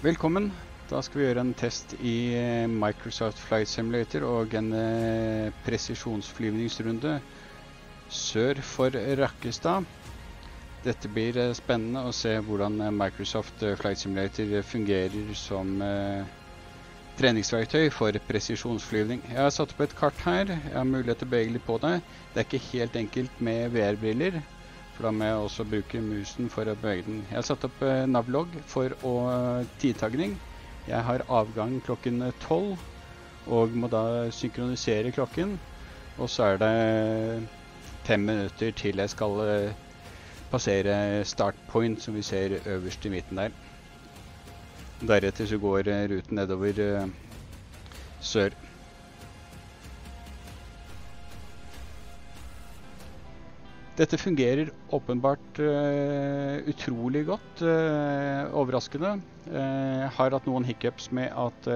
Velkommen. Da skal vi gjøre en test i eh, Microsoft Flight Simulator og en eh, presisjonsflyvningsrunde sør for Rakkestad. Dette blir eh, spennende å se hvordan Microsoft Flight Simulator fungerer som treningsverktøy for presisjonsflyvning. Jeg har satt opp et kart her. Jeg har mulighet til å bevege litt på det. Det er ikke helt enkelt med VR-briller. Da må jeg også bruke musen for å bevege den. Jeg har satt opp eh, navlogg for å tidtagning. Jeg har avgang klokken 12 og må da synkronisere klokken. Og så er det fem minutter til jeg skal eh, passere start point, som vi ser øverst i midten der. Deretter så går eh, ruten nedover eh, sør. Dette fungerer åpenbart uh, utrolig godt. Uh, overraskende. Uh, har hatt noen hiccups med at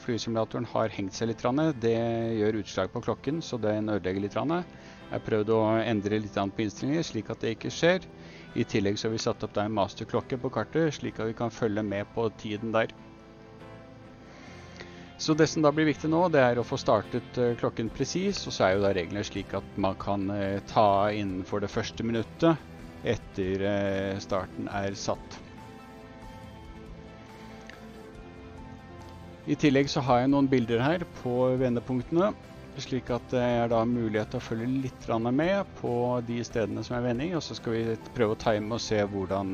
flysimulatoren har hengt seg litt. Det gjør utslag på klokken, så den ødelegger litt. Jeg har prøvd å endre litt på innstillinger, slik at det ikke skjer. I tillegg så har vi satt opp en masterklokke på kartet, slik at vi kan følge med på tiden der. Så det som da blir viktig nå, det er å få startet uh, klokken presis, og så er jo da reglene slik at man kan uh, ta innenfor det første minuttet etter uh, starten er satt. I tillegg så har jeg noen bilder her på vendepunktene, slik at det er da mulighet til å følge litt med på de stedene som er vending, og så skal vi prøve å time og se hvordan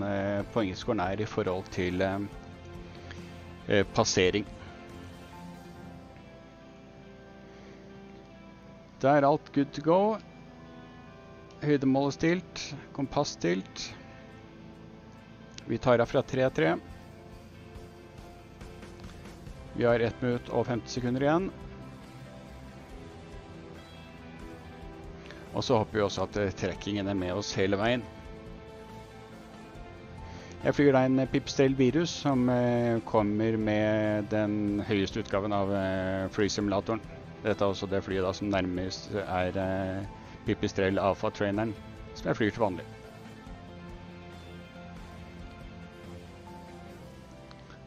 poengskåren er i forhold til passering. Da er alt good to go. Høydemålet stilt, kompass stilt. Vi tar av fra 3-3. Vi har 1 minutt og 50 sekunder igjen. Og så håper vi også at trekkingen er med oss hele veien. Jeg flyr da en Pipstel Virus som eh, kommer med den høyeste utgaven av eh, flysimulatoren. Dette er også det flyet da, som nærmest er eh, Pipistrell Alfa-traineren, som jeg flyr til vanlig.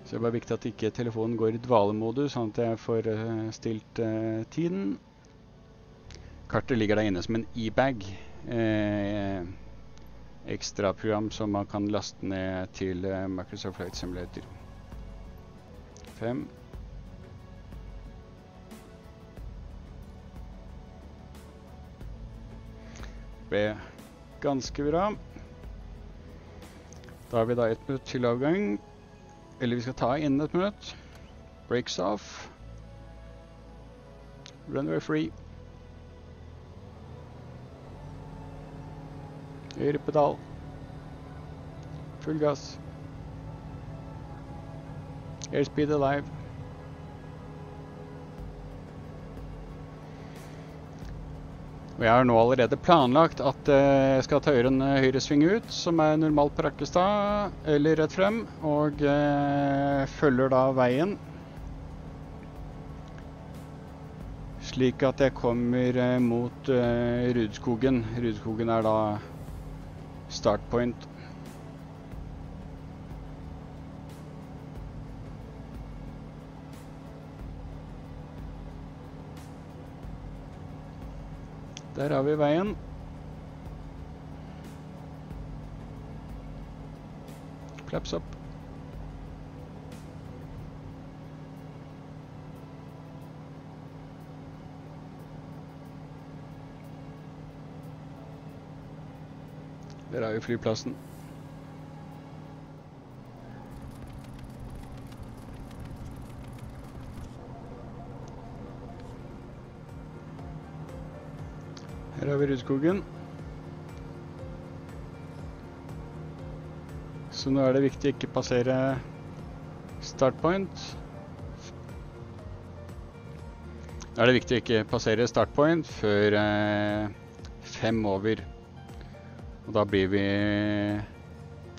Så det er bare viktig at ikke telefonen går i dvalemodus, sånn at jeg får eh, stilt eh, tiden. Kartet ligger der inne som en e-bag. Eh, Ekstraprogram som man kan laste ned til eh, Microsoft Flight Simulator 5. ble Ganske bra. Da har vi da ett minutt til avgang. Eller vi skal ta innen et minutt. Breaks off. Runway free. Høyre pedal. Full gass. Airspeed alive. Og jeg har nå allerede planlagt at jeg skal ta en høyresving ut, som er normalt på Rakkestad, eller rett frem, og eh, følger da veien. Slik at jeg kommer eh, mot eh, Rudskogen. Rudskogen er da startpoint. Der har vi veien. Flaps opp. Der har vi flyplassen. Vi Rudskogen. Så nå er det viktig å ikke passere startpoint. Nå er det viktig å ikke passere startpoint før eh, fem over. Og da blir vi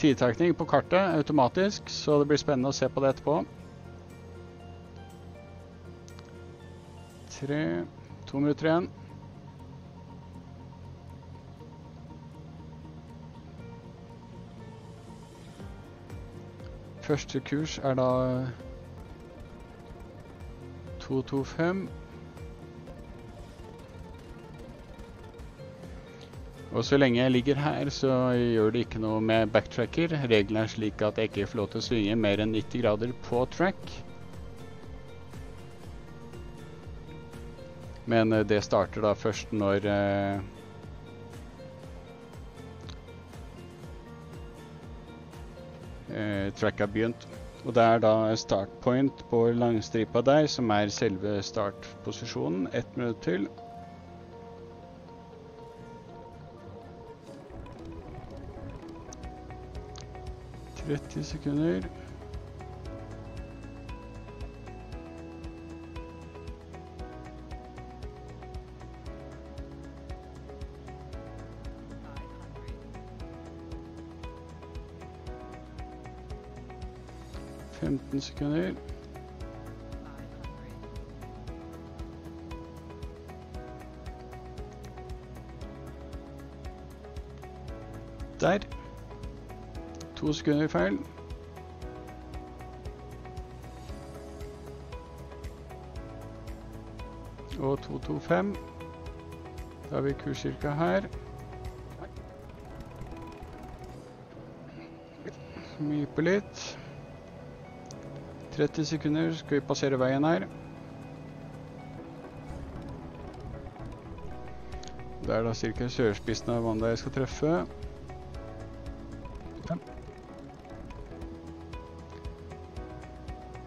tidtrekning på kartet automatisk, så det blir spennende å se på det etterpå. Tre, to minutter igjen. Første kurs er da 225. Og så lenge jeg ligger her, så gjør det ikke noe med backtracker. Reglene er slik at jeg ikke får lov til å svinge mer enn 90 grader på track. Men eh, det starter da først når eh, tracka begynt. Og det er da start point på langstripa der, som er selve startposisjonen. Ett minutt til. Tretti sekunder. Femten sekunder. Der. To sekunder feil. Og 225. Da har vi kurskirka her. Mype litt. 30 sekunder skal vi passere veien her. Det er da cirka sørspissen av vannet jeg skal treffe.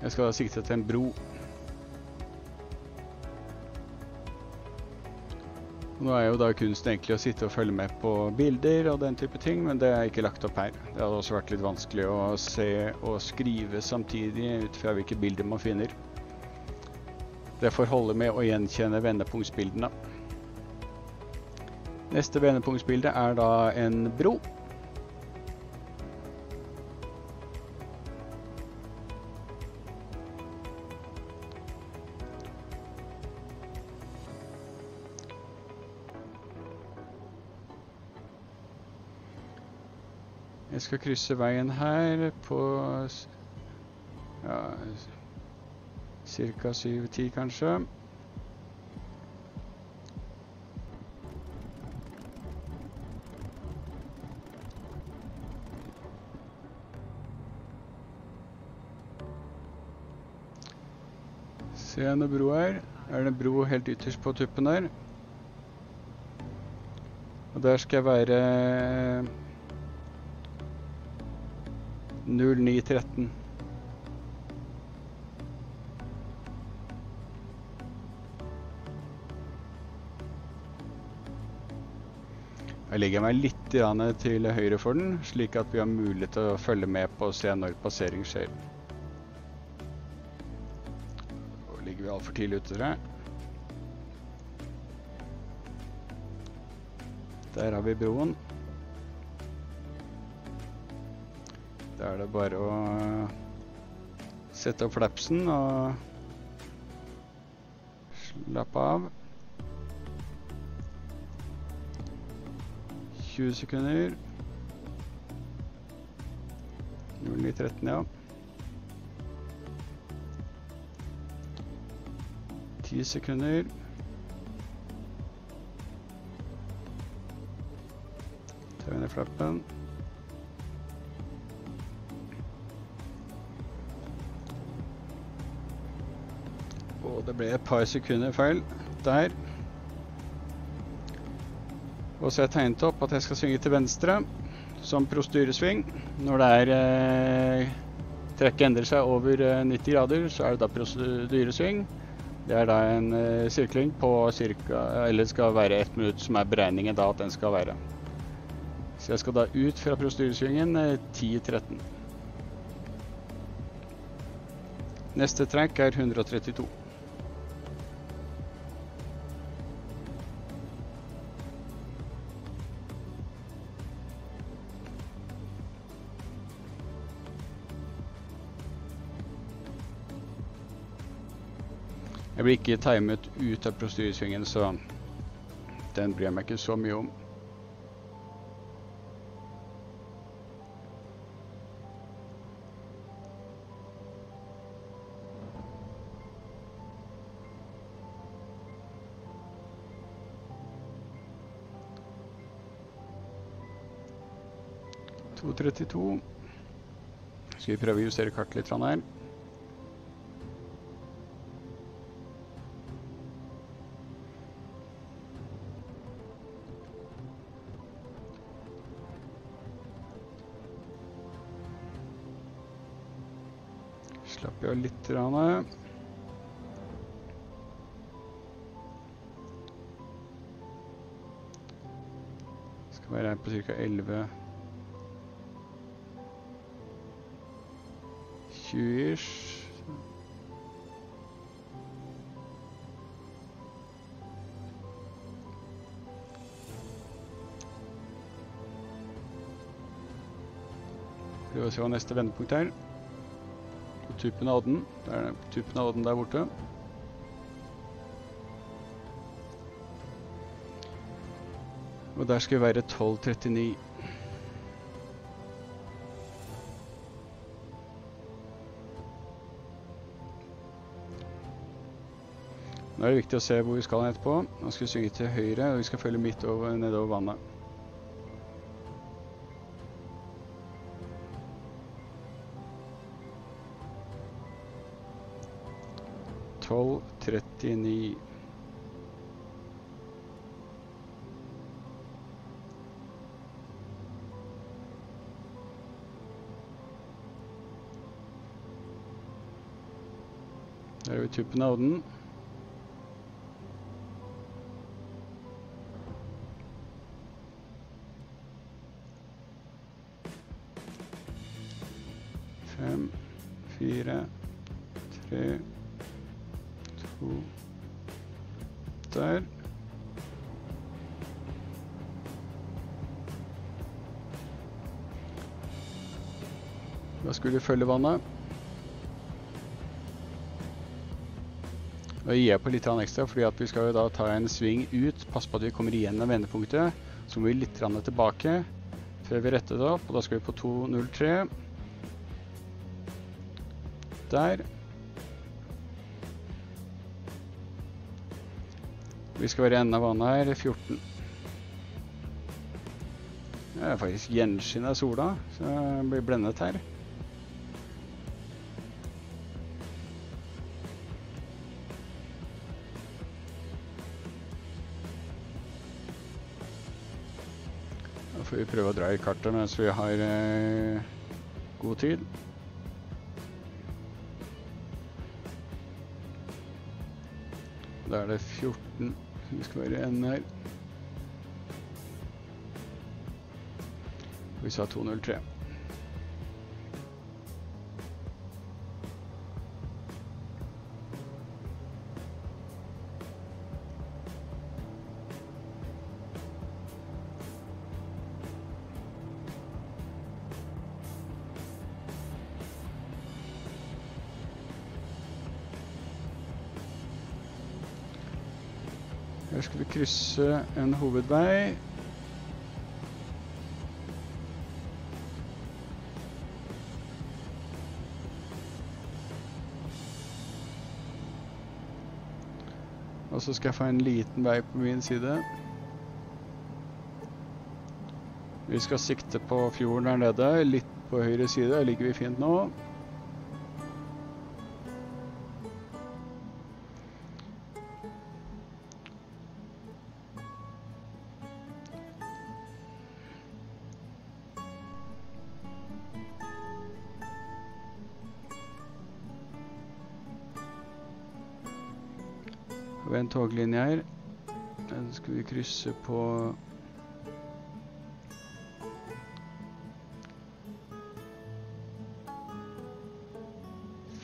Jeg skal da sikte til en bro. Nå er jo da kunsten egentlig å sitte og følge med på bilder og den type ting, men det er ikke lagt opp her. Det hadde også vært litt vanskelig å se og skrive samtidig ut fra hvilke bilder man finner. Det får holde med å gjenkjenne vendepunktsbildene. Neste vendepunktsbilde er da en bro. Skal krysse veien her på ja, ca. 7-10 kanskje. Se noe bro her. Er det bro helt ytterst på tuppen der? Og der skal jeg være 0913. Jeg legger meg litt til høyre for den, slik at vi har mulighet til å følge med på og se når passering skjer. Nå ligger vi altfor tidlig ute, tror jeg. Der har vi broen. Da er det bare å sette opp flapsen og slappe av. 20 sekunder. 0913, ja. 10 sekunder. Tar vi ned flappen. Det ble et par sekunder feil der. Og så har jeg tegnet opp at jeg skal svinge til venstre som prostyresving. Når det er eh, trekket endrer seg over eh, 90 grader, så er det da prostyresving. Det er da en eh, sirkling på cirka, eller skal være ett minutt som er beregningen da at den skal være. Så jeg skal da ut fra prostyresvingen eh, 10.13. Neste trekk er 132. Jeg blir ikke timet ut av prostyresvingen, så den bryr jeg meg ikke så mye om. To trettito. Skal vi prøve å justere kartet litt her. Slapper litt. Rann. Skal være her på ca. 11 20-ish. Prøve å se hva neste vendepunkt er. På tuppen av Odden. Er det på tuppen av Odden der borte. Og der skal vi være 1239. Nå er det viktig å se hvor vi skal etterpå. Nå skal vi synge til høyre, og vi skal følge midt over, nedover vannet. Tolv trettini. Der er vi tuppen av Odden. Vi følge vannet. Da gir på litt ekstra, fordi vi skal jo da ta en sving ut, Pass på at vi kommer igjennom vendepunktet. Så må vi litt tilbake før vi retter det opp, og da skal vi på 2.03. Der. Vi skal være i enden av vannet her, 14. Det er faktisk gjenskinn av sola, så jeg blir blendet her. Får vi prøve å dra i kartet mens vi har eh, god tid. Da er det 14 som skal være i her. Vi sa 203. krysse en hovedvei. Og så skal jeg få en liten vei på min side. Vi skal sikte på fjorden der nede, litt på høyre side. Ligger vi fint nå. Ved en toglinje her. Den skal vi krysse på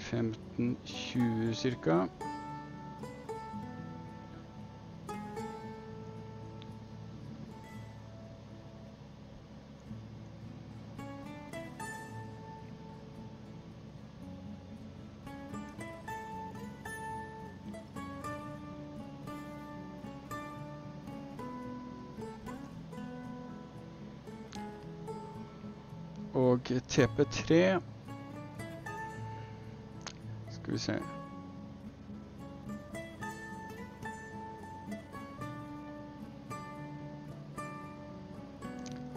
Femten tjue cirka. TP3 Skal vi se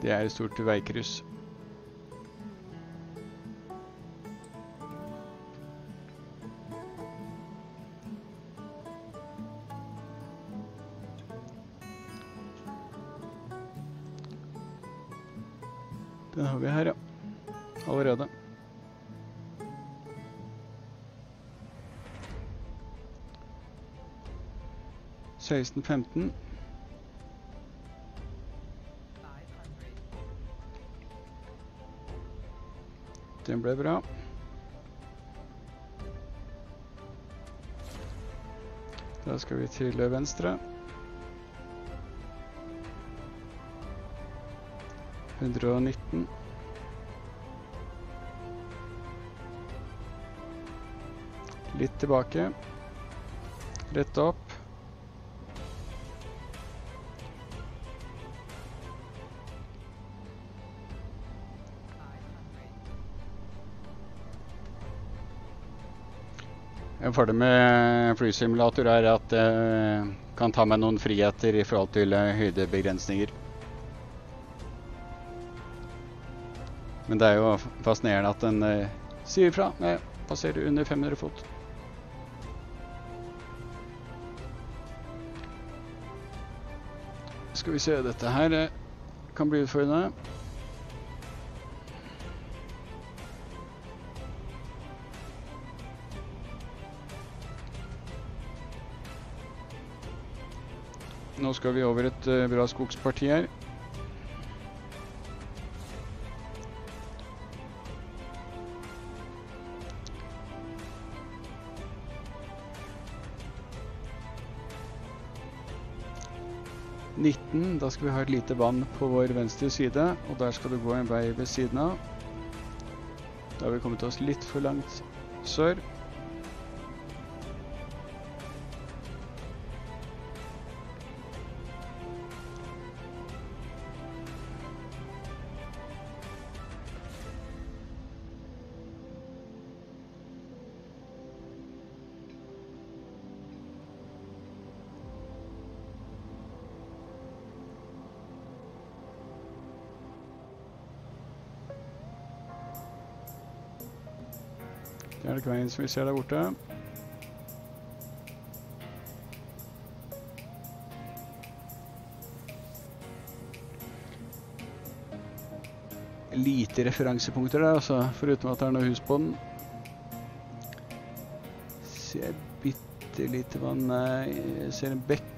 Det er et stort veikryss. 1615. Den ble bra. Da skal vi til venstre. 119. Litt tilbake. Rett opp. En fordel med flysimulator er at jeg kan ta meg noen friheter i forhold til eh, høydebegrensninger. Men det er jo fascinerende at den eh, sier ifra når jeg passerer under 500 fot. Skal vi se, dette her eh, kan bli utfordrende. Nå skal vi over et eh, bra skogsparti her. Da skal vi ha et lite vann på vår venstre side, og der skal det gå en vei ved siden av. Da har vi kommet oss litt for langt sør. Veien som vi ser der borte. Lite referansepunkter der, altså, foruten at det er noe hus på den. Ser bitte lite vann jeg ser en bekk.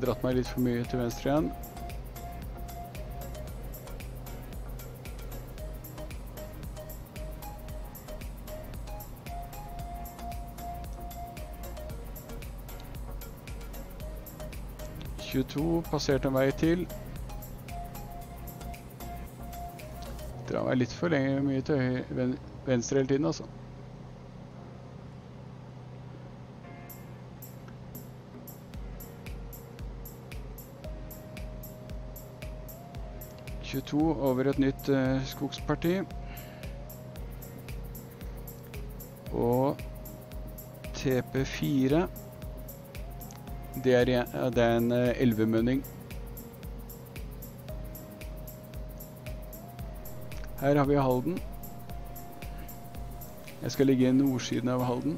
Jeg dratt meg litt for mye til venstre igjen. «22» passerte en vei til. Drar meg litt for lenge mye til venstre hele tiden, altså. «22» over et nytt eh, skogsparti. Og TP4 det er, det er en eh, elvemunning. Her har vi Halden. Jeg skal ligge i nordsiden av Halden.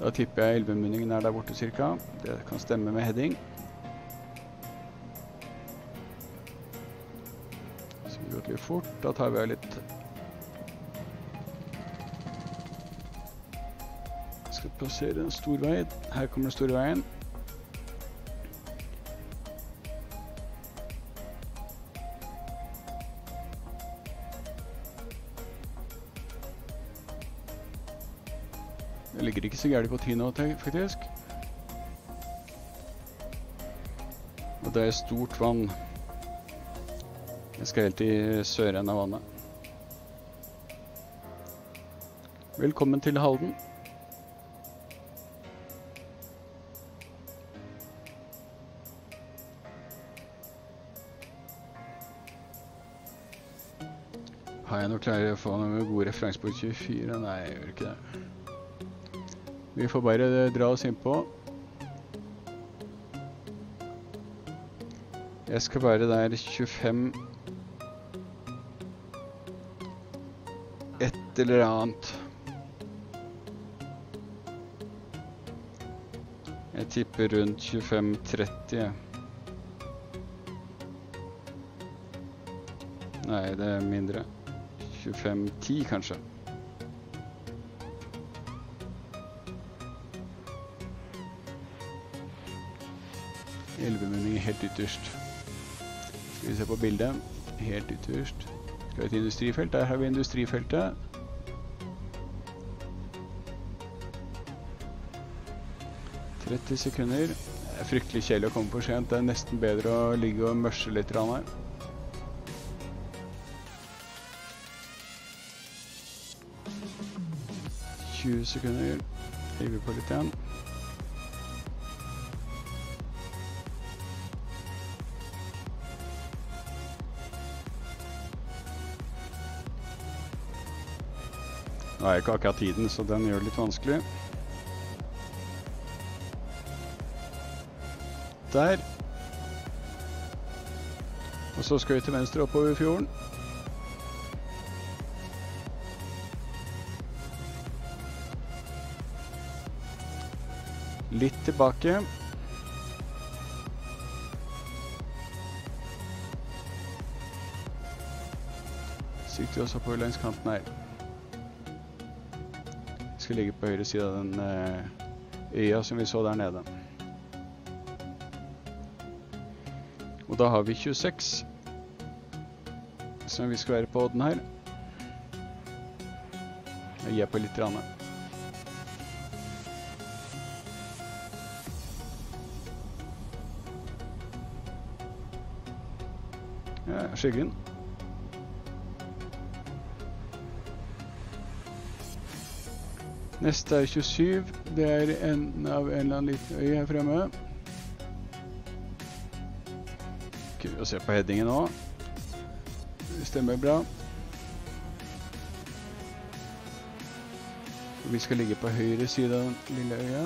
Da tipper jeg elvemunningen er der borte ca. Det kan stemme med heading. Fort. Da tar vi av litt Jeg skal passere en stor vei. Her kommer den store veien. Det ligger ikke så gærent på ti nå, faktisk. Og det er stort vann. Jeg skal helt i sørenden av vannet. Velkommen til Halden. Har jeg noe klare å få noen gode på 24? Nei, jeg gjør ikke det. Vi får bare dra oss innpå. Jeg skal være der 25 Et eller annet. Jeg tipper rundt 25-30. Nei, det er mindre. 25-10 kanskje. Elvemunning helt ytterst. Skal vi se på bildet. Helt ytterst. Skal vi til industrifelt? Der har vi industrifeltet. «30 sekunder. Det er fryktelig kjedelig å komme for sent. Det er nesten bedre å ligge og mørse litt her. «20 sekunder. Vi på litt igjen. Nå er jeg ikke akkurat tiden, så den gjør det litt vanskelig. Der. Og så skal vi til venstre oppover fjorden. Litt tilbake. Sikter også på langs kanten her. Vi Skal ligge på høyre side av den eh, øya som vi så der nede. Da har vi 26 som vi skal være på odden her. Jeg gir på litt. Grann. Ja, skyggen. Neste er 27. Det er enden av en eller annen liten øy her fremme. Å se på headingen nå. Det stemmer bra. Vi skal ligge på høyre side av den lille øya.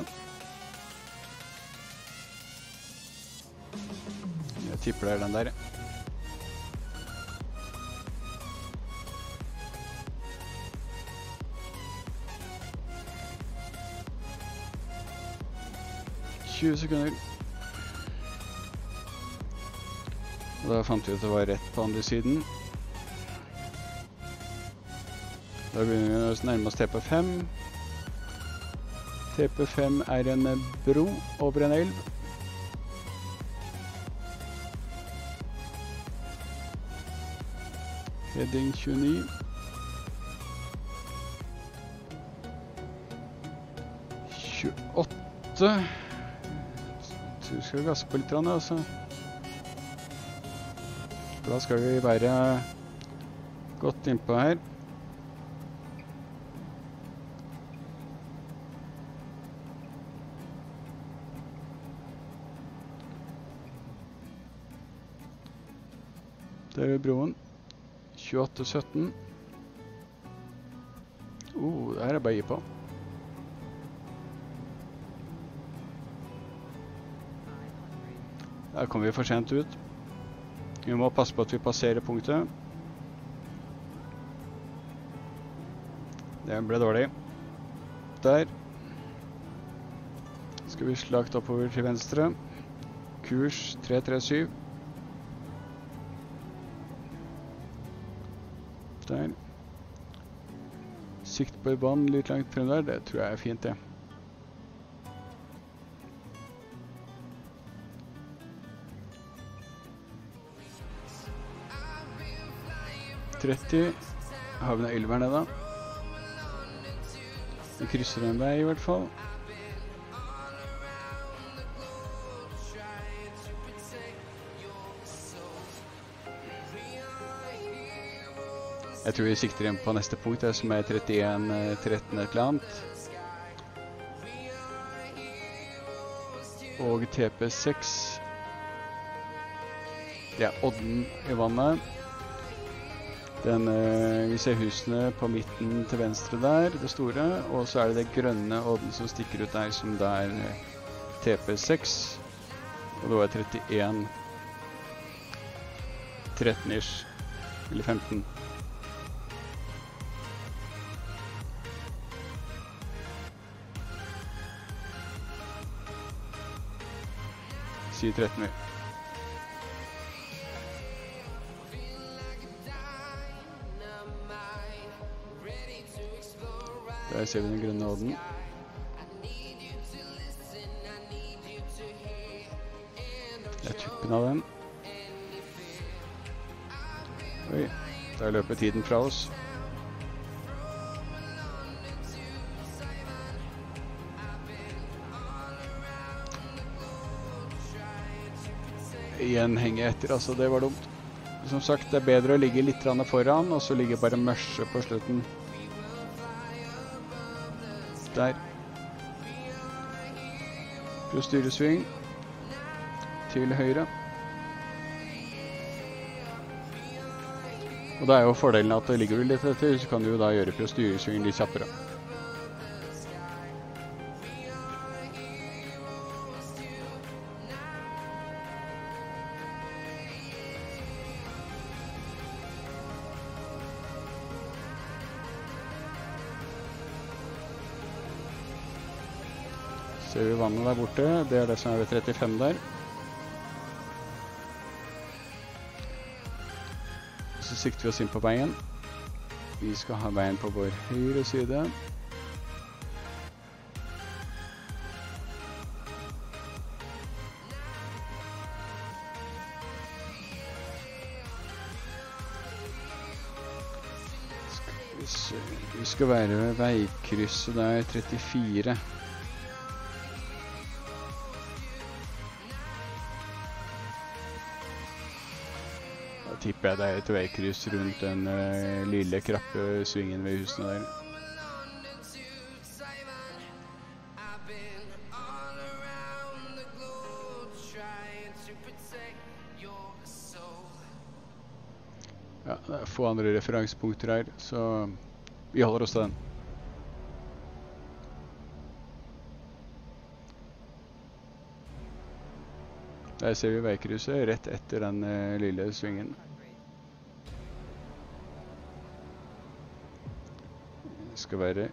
Jeg tipper det er den der. Tjue sekunder. Da fant vi ut at det var rett på andre siden. Da begynner vi å nærme oss TP5. TP5 er en bro over en elv. Heading 29. 28. Jeg tror vi skal gasse på litt, grann, altså. Da skal vi være godt innpå her. Der er broen. 2817. Oh, det her er bare å gi på. Der kommer vi for sent ut. Vi må passe på at vi passerer punktet. Det ble dårlig. Der. Skal vi slakt oppover til venstre. Kurs 337. Der. Sikt på i banen litt langt frem der. Det tror jeg er fint, det. Tretti. Havna elveren nede. Vi krysser en vei i hvert fall. Jeg tror vi sikter inn på neste punkt, det som er 31, eh, 13 et eller annet. Og TP6. Det er odden i vannet. Den, eh, vi ser husene på midten til venstre der, det store. Og så er det det grønne odden som stikker ut der, som det er eh, TP6. Og det var 31 13-ish. Eller 15. Si 13 vi. Der ser vi den grønne odden. Det er tuppen av den. Oi, der løper tiden fra oss. Igjen henge etter, altså det var dumt. Som sagt, det er bedre å ligge litt foran, og så ligge bare mørse på slutten. Der. Prostyresving til høyre. Og det er jo fordelen at ligger du litt etter, så kan du jo da gjøre prostyresvingen litt kjappere. Ser vi vannet der borte, det er det som er ved 35 der. Så sikter vi oss inn på veien. Vi skal ha veien på vår høyre side. Vi Vi skal være ved veikrysset der 34. tipper jeg det er et veikryss rundt den uh, lille, krappe svingen ved husene der. Ja, det er få andre referansepunkter her, så vi holder oss til den. Der ser vi veikrysset rett etter den eh, lille svingen. Skal være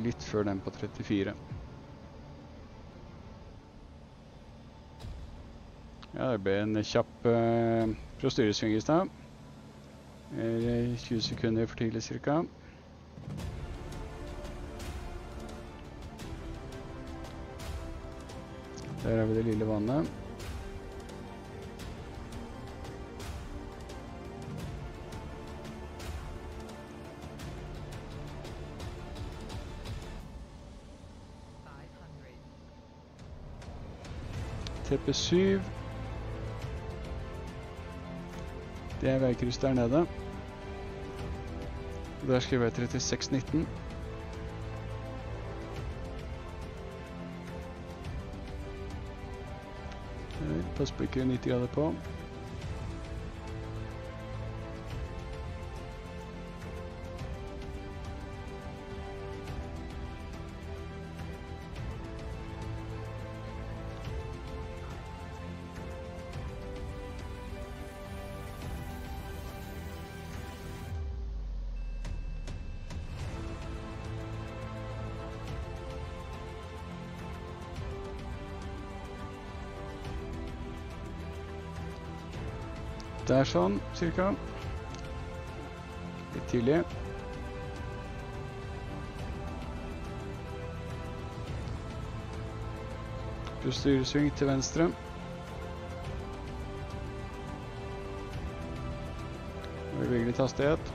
litt før den på 34. Ja, det ble en kjapp uh, prostyresving i stad. Eh, 20 sekunder for tidlig cirka. Der har vi det lille vannet. TP7. Det er veikryss der nede. Der skriver jeg 3619. Der, Pass på ikke 90 grader på. Sånn, cirka. Litt tidlig. Prostyresving til venstre. Vi litt hastighet.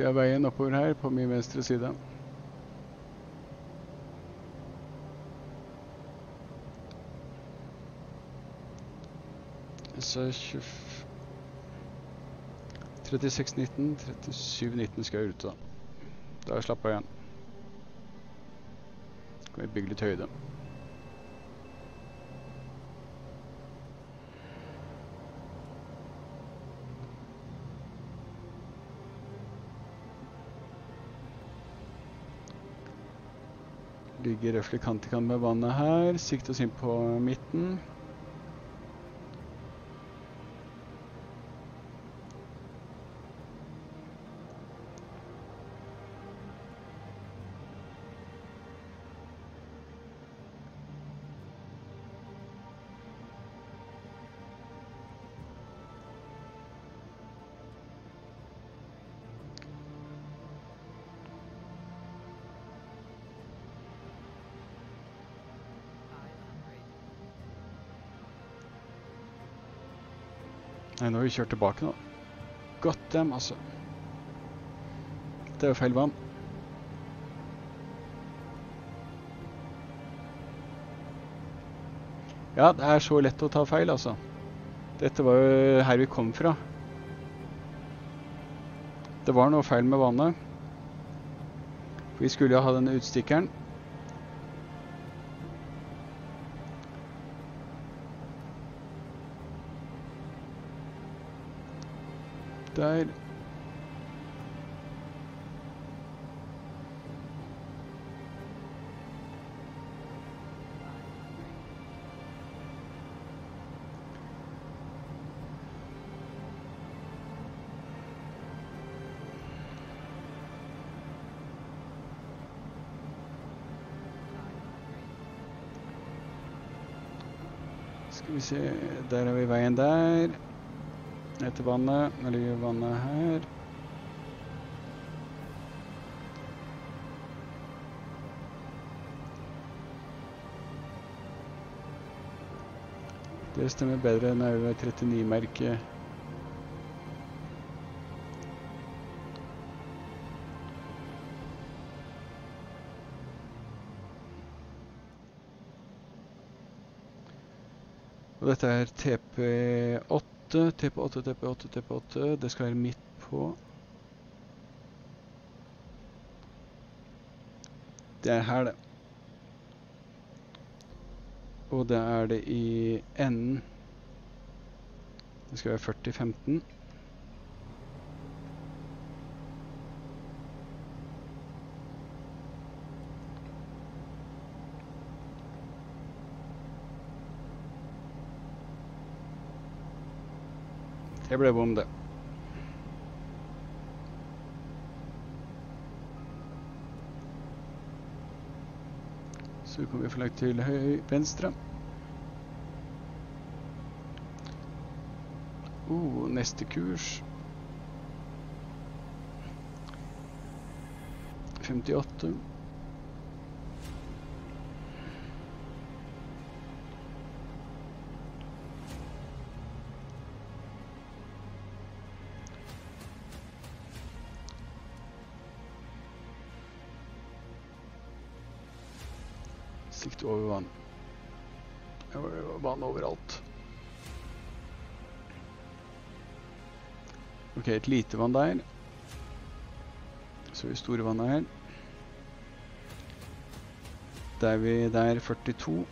Skal jeg veien oppover her på min venstre side. Så 20 3619, 3719 skal jeg ut da. Da slapper jeg igjen. Kan vi bygge litt høyde. Ligger røftlig kant i kant med vannet her. sikt oss inn på midten. Nei, nå har vi kjørt tilbake nå. Godt dem, altså. Det er jo feil vann. Ja, det er så lett å ta feil, altså. Dette var jo her vi kom fra. Det var noe feil med vannet. Vi skulle jo ha denne utstikkeren. Der. Skal vi se Der har vi veien til vannet. Nå ligger vannet her. Det stemmer bedre enn ved 39-merket. Og dette er TP8, TP8, TP8, TP8. Det skal være midt på. Det er her, det. Og det er det i enden. Det skal være 40-15. Det ble bom, det. Så kommer vi flagg til høy venstre. Oh, neste kurs. 58. Ok, et lite vann der. Så vi store vannet her. Der er vi der 42.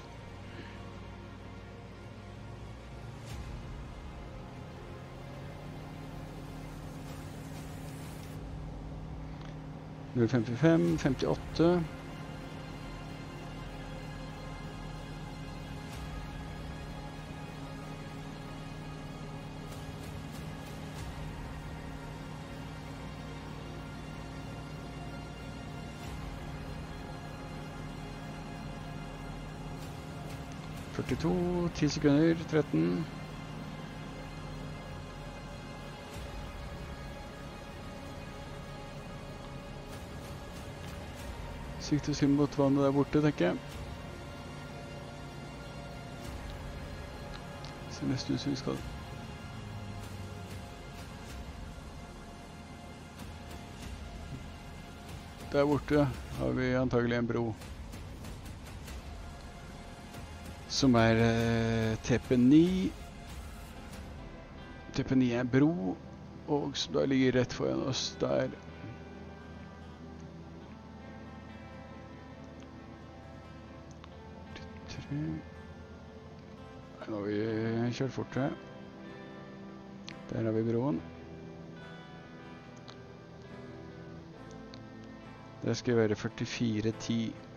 Null femtifem, femtiåtte. Førtito, ti sekunder, 13. Sikte synd mot vannet der borte, tenker jeg. Ser nesten ut som vi skal Der borte har vi antagelig en bro. Som er eh, TP9. TP9 er bro, og som da ligger rett foran oss der. Nå har vi kjørt fort her. Der har vi broen. Det skal være 44-10.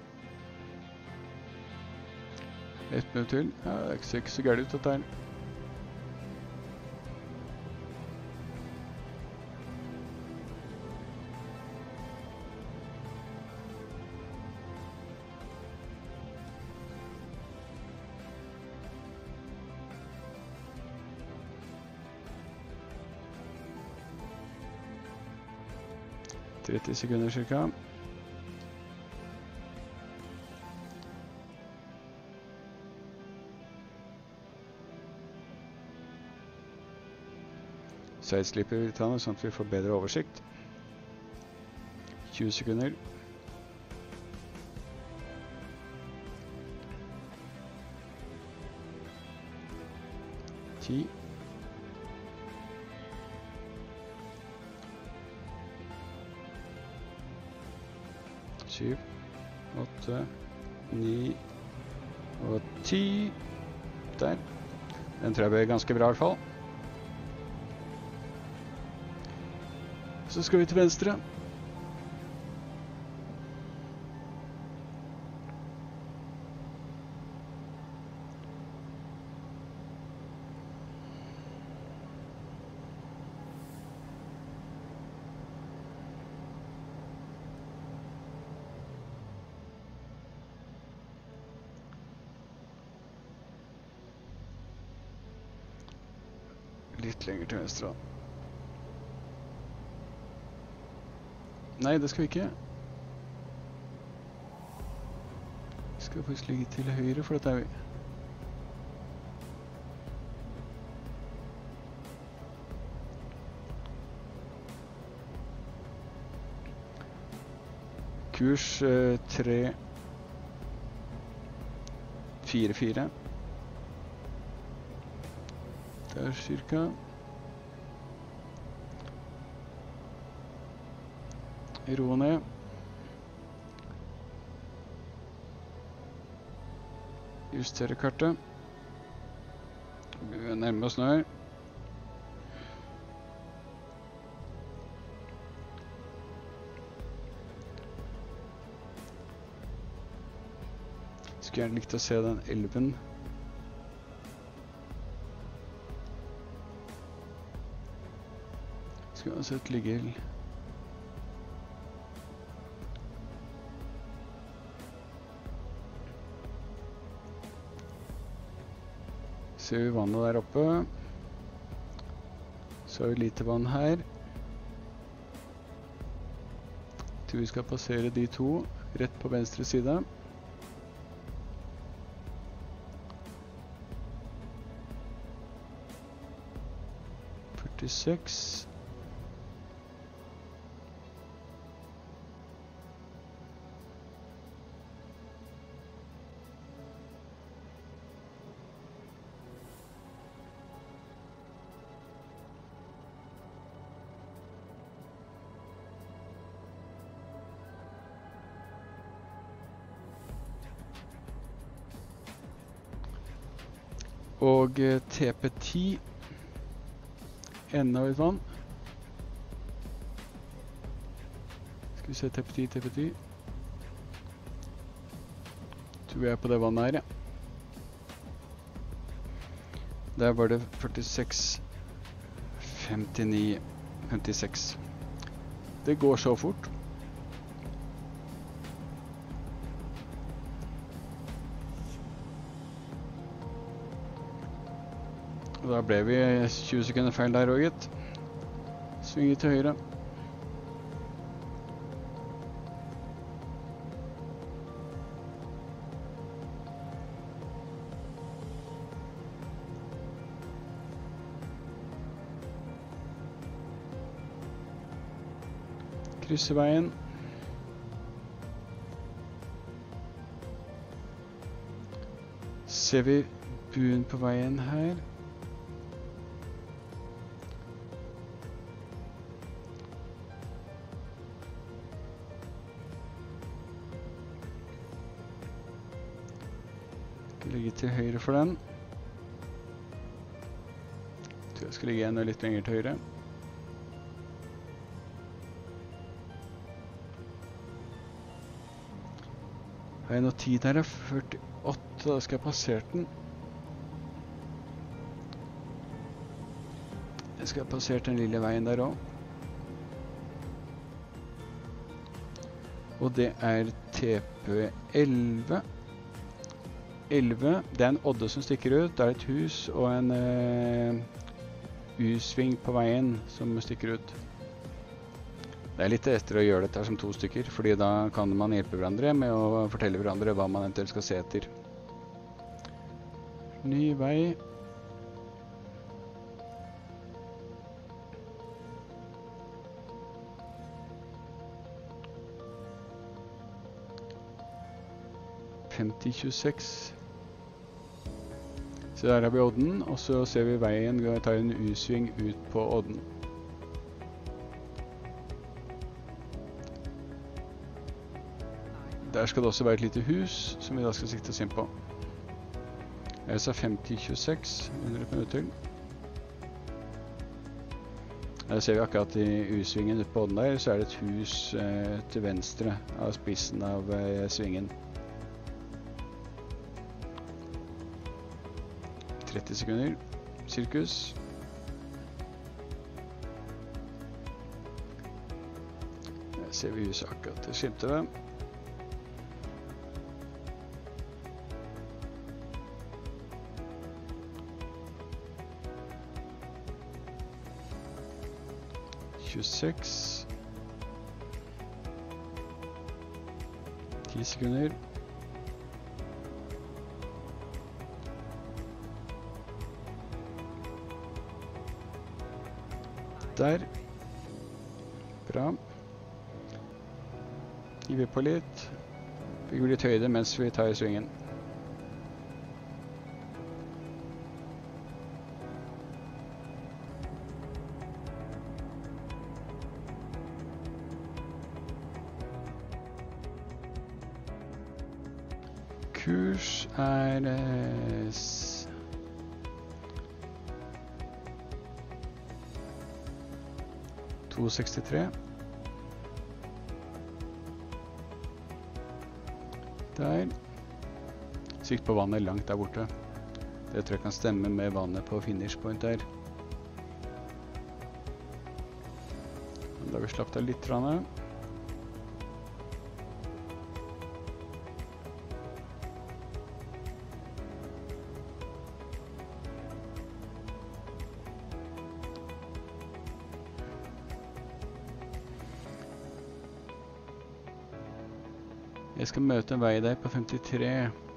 Ett minutt til. Ja, det ser ikke så gærent ut, dette her. Tretti sekunder cirka. Sideslipper vi tar med, sånn at vi får bedre oversikt. 20 sekunder. Ti. Syv, åtte, ni og ti. Der. Den tror jeg ble ganske bra i hvert fall. Så skal vi til venstre. Litt lenger til venstre Nei, det skal vi ikke. Vi skal faktisk ligge til høyre, for dette er vi. Kurs eh, 3 4 4 Der cirka. Ro ned. Justere kartet. Vi nærmer oss nå her. Skulle gjerne likt å se den elven. Skal uansett ligge Ser vi vannet der oppe. Så har vi lite vann her. Til vi skal passere de to rett på venstre side. Førtiseks. Og eh, TP10 Enda litt vann. Skal vi se TP10, TP10. Tror jeg er på det vannet her, ja. Der var det 46, 59, 56. Det går så fort. Da ble vi 20 sekunder feil der også, gitt. Svinger til høyre. Krysser veien. Ser vi buen på veien her? Til høyre for den. Jeg Tror jeg skal ligge enda litt lenger til høyre. Har jeg noe tid her? 48, da skal jeg passere den. Jeg skal ha passert den lille veien der òg. Og det er TP11. 11. Det er en odde som stikker ut. Det er et hus og en eh, U-sving på veien som stikker ut. Det er litt lettere å gjøre dette som to stykker, fordi da kan man hjelpe hverandre med å fortelle hverandre hva man eventuelt skal se etter. Ny vei. Så der har vi odden, og så ser vi veien vi tar en U-sving ut på odden. Der skal det også være et lite hus, som vi da skal sikte oss inn på. Jeg sa 50-26, under et minutt til. Der ser vi akkurat i U-svingen ute på odden der, så er det et hus eh, til venstre av spissen av eh, svingen. 30 sekunder. Sirkus. Jeg ser vi huset akkurat til det. Tjueseks. Ti sekunder. Der. Bra. Vi på litt. Bygger litt høyde mens vi tar i svingen. Kurs er 263. Der. Sikt på vannet langt der borte. Det tror jeg kan stemme med vannet på finish point der. Da har vi slappet av litt. Rann. Møte en vei der på 53.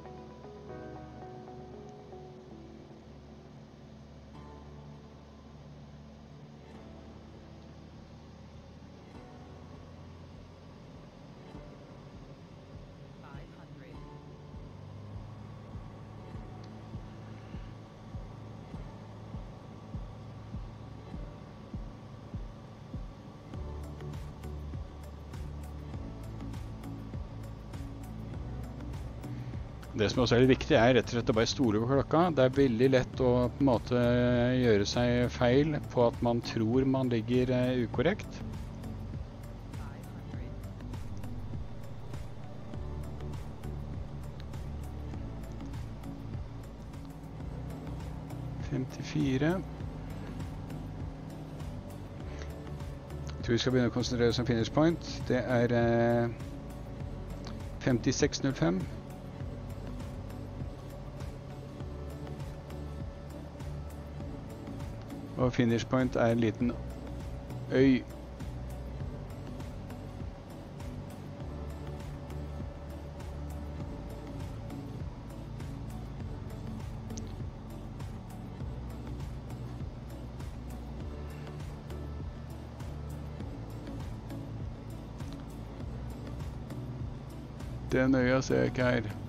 Det som også er litt viktig, er rett og slett å bare stole på klokka. Det er veldig lett å på en måte gjøre seg feil på at man tror man ligger uh, ukorrekt. Femtifire. Jeg tror vi skal begynne å konsentrere oss om finish point. Det er uh, 56.05. Og finish point er en liten øy. Den øya ser jeg ikke her.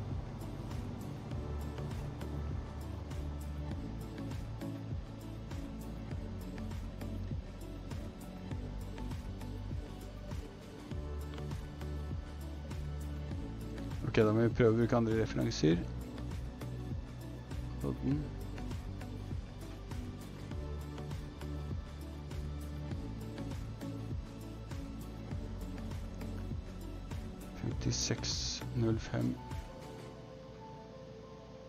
Ok, da må vi prøve å bruke andre referanser. Odden. Femtiseks null.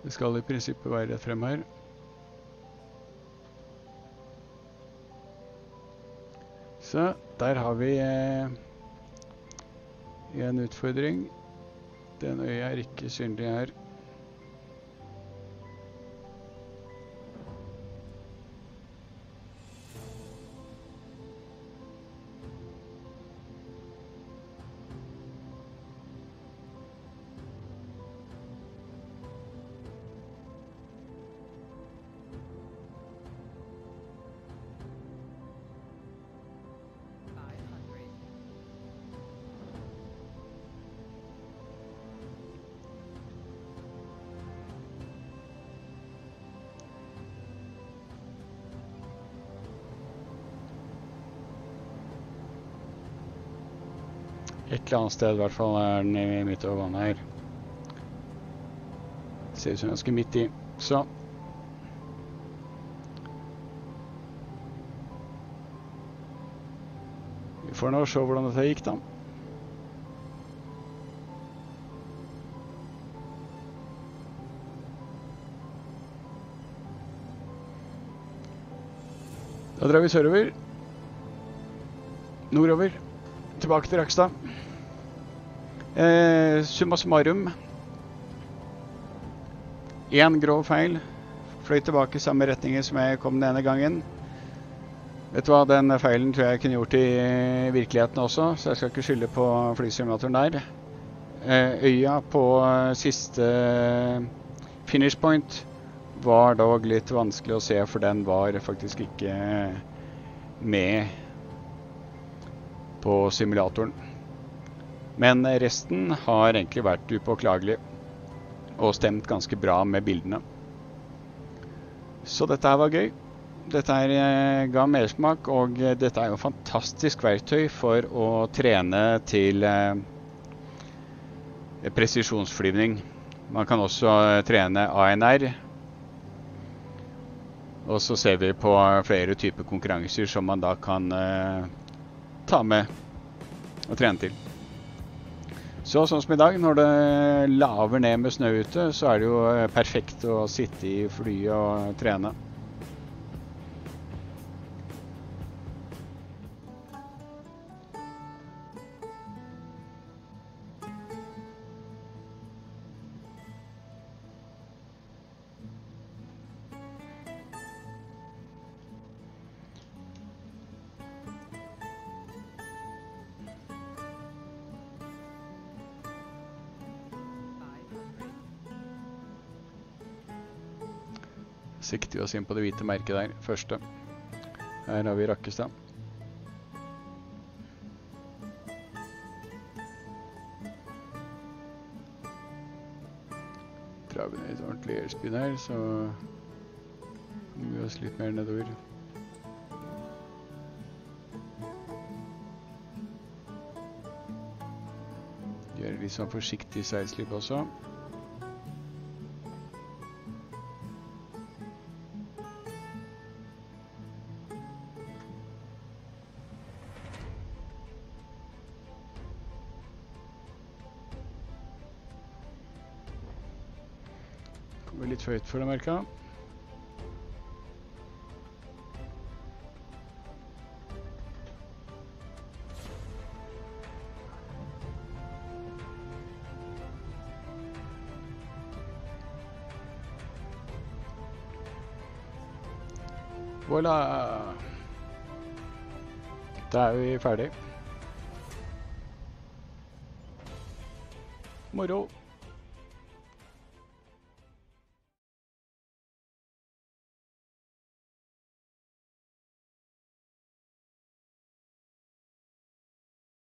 Det skal i prinsippet være rett frem her. Så der har vi eh, en utfordring. Den øya er ikke synlig her. Et annet sted i hvert fall er den i midt over vannet her. Ser ut som ganske midt i. Så. Vi får nå se hvordan dette gikk da. Da drar vi sørover. Nordover. Tilbake til Rakstad. Eh, summa summarum. Én grov feil. Fløy tilbake i samme retning som jeg kom den ene gangen. Vet du hva, den feilen tror jeg kunne gjort i virkeligheten også, så jeg skal ikke skylde på flysimulatoren der. Eh, øya på eh, siste finish point var dog litt vanskelig å se, for den var faktisk ikke med på simulatoren. Men resten har egentlig vært upåklagelig og stemt ganske bra med bildene. Så dette her var gøy. Dette her eh, ga mersmak, og eh, dette er jo fantastisk verktøy for å trene til eh, presisjonsflyvning. Man kan også trene ANR. Og så ser vi på flere typer konkurranser som man da kan ta med og trene til. Så sånn som i dag, når det laver ned med snø ute, så er det jo eh, perfekt å sitte i flyet og trene. Sikter vi oss inn på det hvite merket der, første. Her har vi Rakkestad. Drar vi ned et ordentlig airspeed her, så kommer vi oss litt mer nedover. Gjør litt sånn forsiktig seilslipp også. Kommer litt for høyt det, merka. Voilà! Da er vi ferdig. Moro.